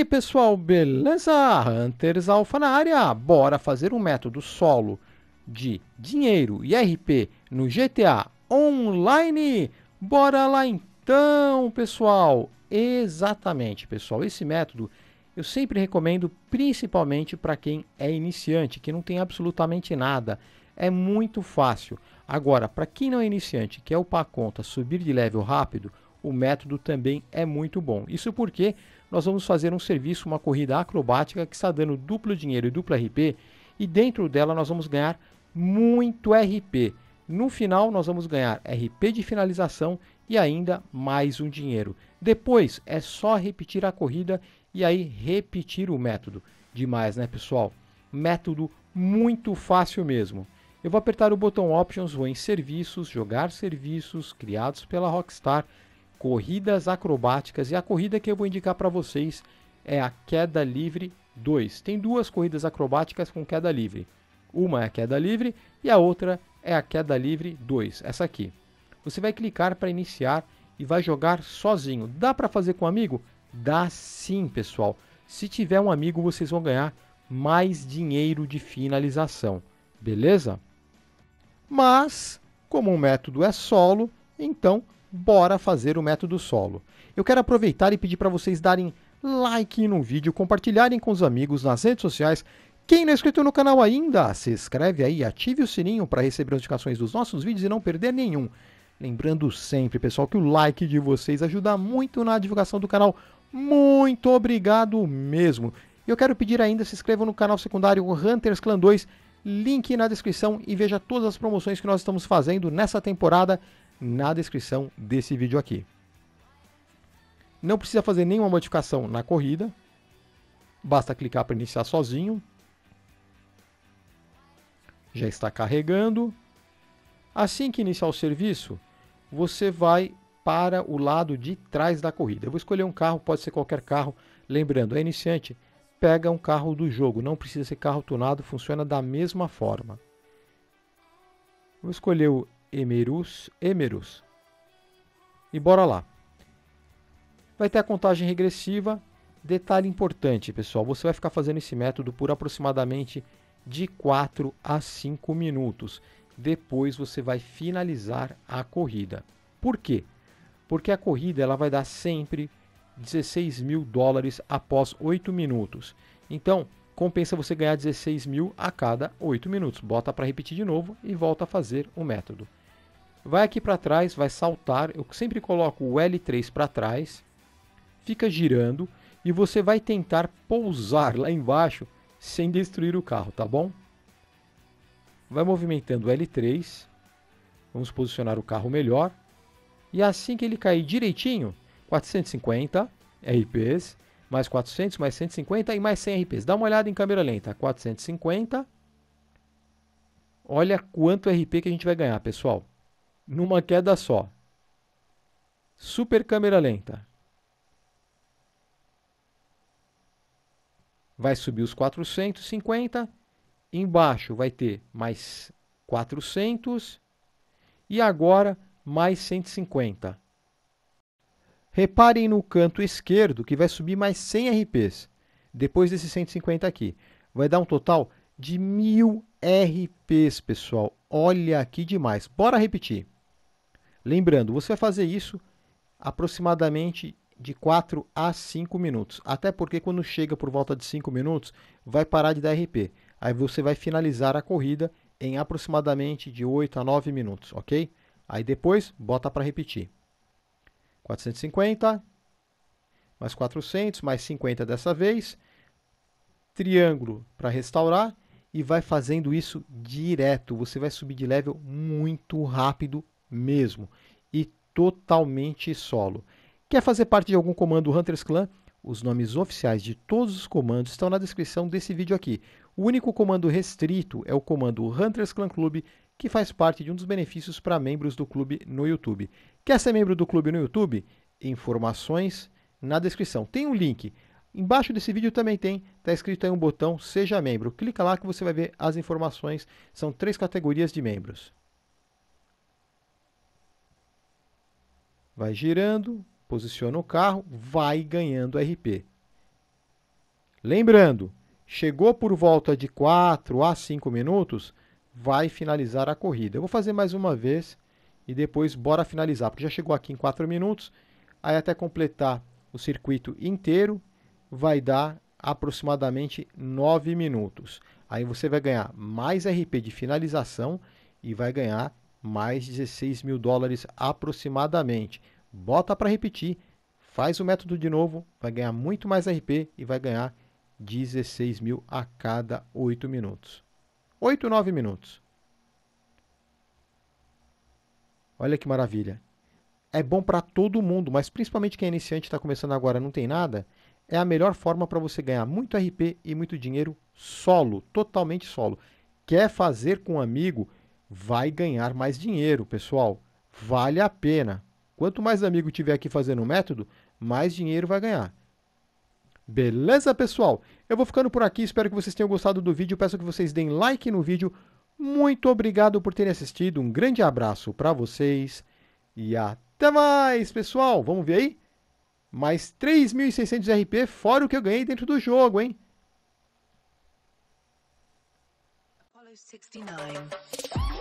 aí, pessoal, beleza? Hunters Alpha na área. Bora fazer um método solo de dinheiro e RP no GTA Online? Bora lá então, pessoal. Exatamente, pessoal. Esse método eu sempre recomendo principalmente para quem é iniciante, que não tem absolutamente nada. É muito fácil. Agora, para quem não é iniciante, quer upar a conta, subir de level rápido, o método também é muito bom. Isso porque nós vamos fazer um serviço, uma corrida acrobática que está dando duplo dinheiro e duplo RP, e dentro dela nós vamos ganhar muito RP. No final, nós vamos ganhar RP de finalização e ainda mais um dinheiro. Depois é só repetir a corrida e aí repetir o método. Demais, né, pessoal? Método muito fácil mesmo. Eu vou apertar o botão Options, vou em Serviços, Jogar Serviços, criados pela Rockstar, corridas acrobáticas e a corrida que eu vou indicar para vocês é a queda livre 2. Tem duas corridas acrobáticas com queda livre. Uma é a queda livre e a outra é a queda livre 2, essa aqui. Você vai clicar para iniciar e vai jogar sozinho. Dá para fazer com um amigo? Dá sim, pessoal. Se tiver um amigo, vocês vão ganhar mais dinheiro de finalização, beleza? Mas, como o método é solo, então bora fazer o método solo. Eu quero aproveitar e pedir para vocês darem like no vídeo, compartilharem com os amigos nas redes sociais. Quem não é inscrito no canal ainda, se inscreve aí, ative o sininho para receber notificações dos nossos vídeos e não perder nenhum. Lembrando sempre, pessoal, que o like de vocês ajuda muito na divulgação do canal. Muito obrigado mesmo. Eu quero pedir ainda, se inscrevam no canal secundário Hunters Clan 2, link na descrição e veja todas as promoções que nós estamos fazendo nessa temporada na descrição desse vídeo aqui. Não precisa fazer nenhuma modificação na corrida, basta clicar para iniciar sozinho. Já está carregando. Assim que iniciar o serviço, você vai para o lado de trás da corrida. Eu vou escolher um carro, pode ser qualquer carro. Lembrando, é iniciante, pega um carro do jogo, não precisa ser carro tunado, funciona da mesma forma. Vou escolher o Emerus, Emerus. E bora lá. Vai ter a contagem regressiva. Detalhe importante, pessoal, você vai ficar fazendo esse método por aproximadamente de 4 a 5 minutos. Depois você vai finalizar a corrida. Por quê? Porque a corrida ela vai dar sempre 16 mil dólares após 8 minutos. Então, compensa você ganhar 16 mil a cada 8 minutos. Bota para repetir de novo e volta a fazer o método. Vai aqui para trás, vai saltar. Eu sempre coloco o L3 para trás, fica girando e você vai tentar pousar lá embaixo sem destruir o carro, tá bom? Vai movimentando o L3. Vamos posicionar o carro melhor. E assim que ele cair direitinho, 450 RPs, mais 400, mais 150 e mais 100 RPs. Dá uma olhada em câmera lenta. 450. Olha quanto RP que a gente vai ganhar, pessoal numa queda só. Super câmera lenta. Vai subir os 450. Embaixo vai ter mais 400. E agora mais 150. Reparem no canto esquerdo que vai subir mais 100 RPs. Depois desses 150 aqui. Vai dar um total de 1000 RPs, pessoal. Olha aqui demais. Bora repetir. Lembrando, você vai fazer isso aproximadamente de 4 a 5 minutos. Até porque quando chega por volta de 5 minutos, vai parar de dar RP. Aí você vai finalizar a corrida em aproximadamente de 8 a 9 minutos, ok? Aí depois, bota para repetir. 450, mais 400, mais 50 dessa vez. Triângulo para restaurar e vai fazendo isso direto. Você vai subir de level muito rápido mesmo e totalmente solo. Quer fazer parte de algum comando Hunters Clan? Os nomes oficiais de todos os comandos estão na descrição desse vídeo aqui. O único comando restrito é o comando Hunters Clan Club, que faz parte de um dos benefícios para membros do clube no YouTube. Quer ser membro do clube no YouTube? Informações na descrição. Tem um link. Embaixo desse vídeo também tem, está escrito aí um botão Seja Membro. Clica lá que você vai ver as informações. São três categorias de membros. vai girando, posiciona o carro, vai ganhando RP. Lembrando, chegou por volta de 4 a 5 minutos, vai finalizar a corrida. Eu vou fazer mais uma vez e depois bora finalizar, porque já chegou aqui em 4 minutos, aí até completar o circuito inteiro vai dar aproximadamente 9 minutos. Aí você vai ganhar mais RP de finalização e vai ganhar mais 16 mil dólares aproximadamente. Bota para repetir, faz o método de novo, vai ganhar muito mais RP e vai ganhar 16 mil a cada 8 minutos. 8, 9 minutos. Olha que maravilha. É bom para todo mundo, mas principalmente quem é iniciante está começando agora não tem nada. É a melhor forma para você ganhar muito RP e muito dinheiro solo, totalmente solo. Quer fazer com um amigo? vai ganhar mais dinheiro, pessoal. Vale a pena. Quanto mais amigo tiver aqui fazendo o método, mais dinheiro vai ganhar. Beleza, pessoal? Eu vou ficando por aqui, espero que vocês tenham gostado do vídeo. Peço que vocês deem like no vídeo. Muito obrigado por terem assistido. Um grande abraço para vocês e até mais, pessoal. Vamos ver aí? Mais 3.600 RP, fora o que eu ganhei dentro do jogo, hein? 69.